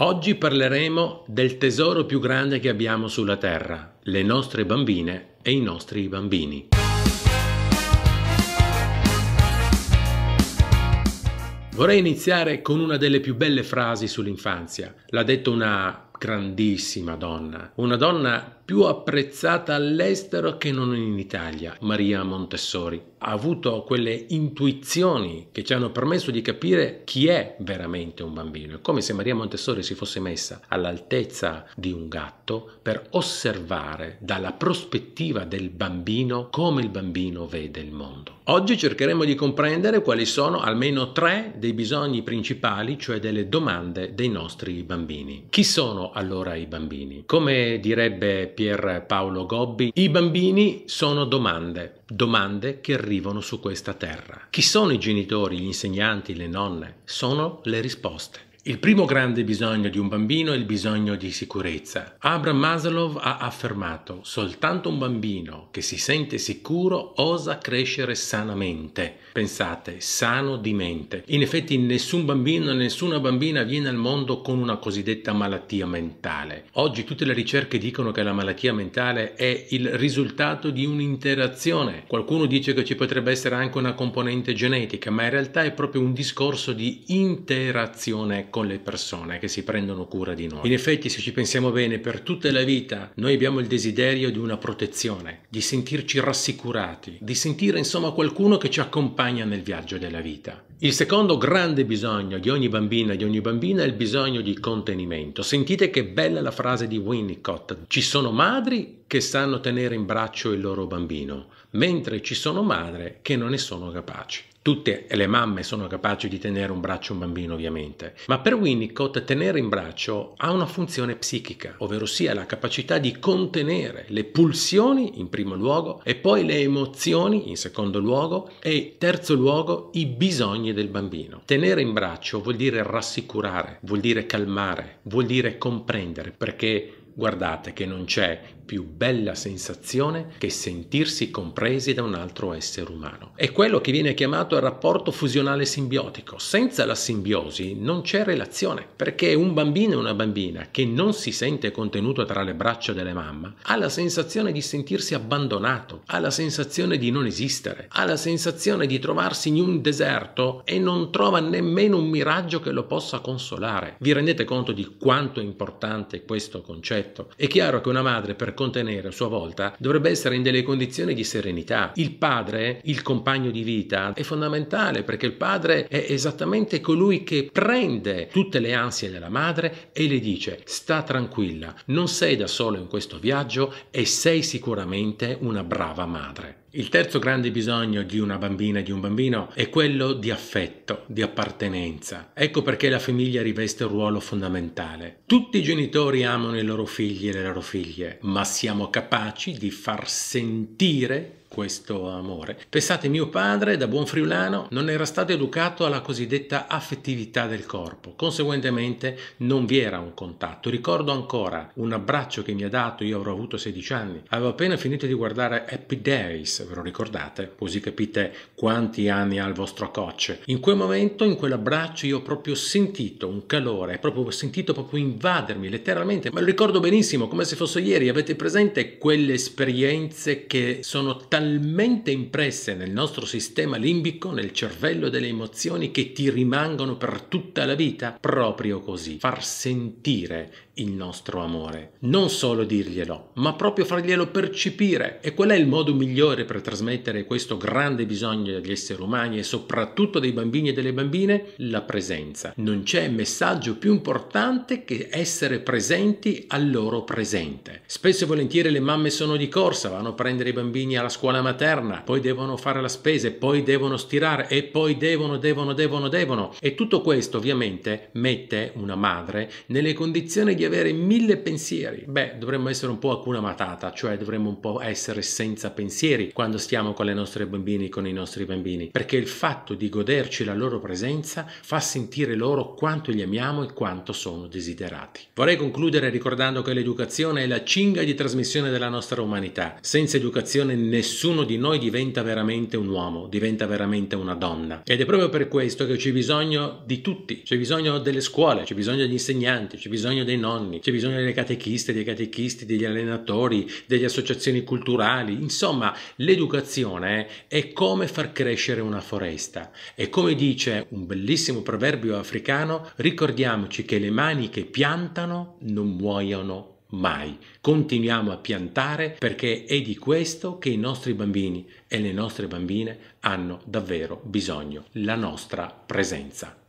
Oggi parleremo del tesoro più grande che abbiamo sulla Terra, le nostre bambine e i nostri bambini. Vorrei iniziare con una delle più belle frasi sull'infanzia. L'ha detto una grandissima donna, una donna più apprezzata all'estero che non in Italia, Maria Montessori. Ha avuto quelle intuizioni che ci hanno permesso di capire chi è veramente un bambino. È come se Maria Montessori si fosse messa all'altezza di un gatto per osservare dalla prospettiva del bambino come il bambino vede il mondo. Oggi cercheremo di comprendere quali sono almeno tre dei bisogni principali, cioè delle domande dei nostri bambini. Chi sono allora i bambini? Come direbbe Pier Paolo Gobbi, i bambini sono domande, domande che arrivano su questa terra. Chi sono i genitori, gli insegnanti, le nonne? Sono le risposte. Il primo grande bisogno di un bambino è il bisogno di sicurezza. Abraham Maslow ha affermato soltanto un bambino che si sente sicuro osa crescere sanamente. Pensate, sano di mente. In effetti nessun bambino, nessuna bambina viene al mondo con una cosiddetta malattia mentale. Oggi tutte le ricerche dicono che la malattia mentale è il risultato di un'interazione. Qualcuno dice che ci potrebbe essere anche una componente genetica, ma in realtà è proprio un discorso di interazione con le persone che si prendono cura di noi. In effetti, se ci pensiamo bene, per tutta la vita noi abbiamo il desiderio di una protezione, di sentirci rassicurati, di sentire insomma qualcuno che ci accompagna nel viaggio della vita. Il secondo grande bisogno di ogni bambina e di ogni bambina è il bisogno di contenimento. Sentite che bella la frase di Winnicott. Ci sono madri che sanno tenere in braccio il loro bambino, mentre ci sono madri che non ne sono capaci. Tutte le mamme sono capaci di tenere un braccio un bambino, ovviamente, ma per Winnicott tenere in braccio ha una funzione psichica, ovvero sia la capacità di contenere le pulsioni in primo luogo e poi le emozioni in secondo luogo e terzo luogo i bisogni del bambino. Tenere in braccio vuol dire rassicurare, vuol dire calmare, vuol dire comprendere, perché guardate che non c'è più bella sensazione che sentirsi compresi da un altro essere umano. È quello che viene chiamato il rapporto fusionale simbiotico. Senza la simbiosi non c'è relazione, perché un bambino e una bambina che non si sente contenuto tra le braccia delle mamma ha la sensazione di sentirsi abbandonato, ha la sensazione di non esistere, ha la sensazione di trovarsi in un deserto e non trova nemmeno un miraggio che lo possa consolare. Vi rendete conto di quanto è importante questo concetto? È chiaro che una madre per contenere a sua volta dovrebbe essere in delle condizioni di serenità. Il padre, il compagno di vita, è fondamentale perché il padre è esattamente colui che prende tutte le ansie della madre e le dice sta tranquilla, non sei da solo in questo viaggio e sei sicuramente una brava madre. Il terzo grande bisogno di una bambina e di un bambino è quello di affetto, di appartenenza. Ecco perché la famiglia riveste un ruolo fondamentale. Tutti i genitori amano i loro figli e le loro figlie, ma siamo capaci di far sentire questo amore. Pensate, mio padre, da buon friulano, non era stato educato alla cosiddetta affettività del corpo, conseguentemente non vi era un contatto. Ricordo ancora un abbraccio che mi ha dato, io avrò avuto 16 anni, avevo appena finito di guardare Happy Days, ve lo ricordate? Così capite quanti anni ha il vostro coach. In quel momento, in quell'abbraccio, io ho proprio sentito un calore, proprio sentito proprio invadermi letteralmente, ma lo ricordo benissimo, come se fosse ieri. Avete presente quelle esperienze che sono talmente talmente impresse nel nostro sistema limbico, nel cervello delle emozioni, che ti rimangono per tutta la vita? Proprio così, far sentire il nostro amore. Non solo dirglielo, ma proprio farglielo percepire. E qual è il modo migliore per trasmettere questo grande bisogno degli esseri umani e soprattutto dei bambini e delle bambine? La presenza. Non c'è messaggio più importante che essere presenti al loro presente. Spesso e volentieri le mamme sono di corsa, vanno a prendere i bambini alla scuola materna, poi devono fare la spesa, poi devono stirare e poi devono, devono, devono, devono. E tutto questo ovviamente mette una madre nelle condizioni di avere mille pensieri. Beh, dovremmo essere un po' Hakuna Matata, cioè dovremmo un po' essere senza pensieri quando stiamo con le nostre bambine, con i nostri bambini, perché il fatto di goderci la loro presenza fa sentire loro quanto li amiamo e quanto sono desiderati. Vorrei concludere ricordando che l'educazione è la cinga di trasmissione della nostra umanità. Senza educazione nessuno nessuno di noi diventa veramente un uomo, diventa veramente una donna. Ed è proprio per questo che c'è bisogno di tutti, c'è bisogno delle scuole, c'è bisogno degli insegnanti, c'è bisogno dei nonni, c'è bisogno delle catechiste, dei catechisti, degli allenatori, delle associazioni culturali. Insomma, l'educazione è come far crescere una foresta. E come dice un bellissimo proverbio africano, ricordiamoci che le mani che piantano non muoiono mai. Continuiamo a piantare perché è di questo che i nostri bambini e le nostre bambine hanno davvero bisogno, la nostra presenza.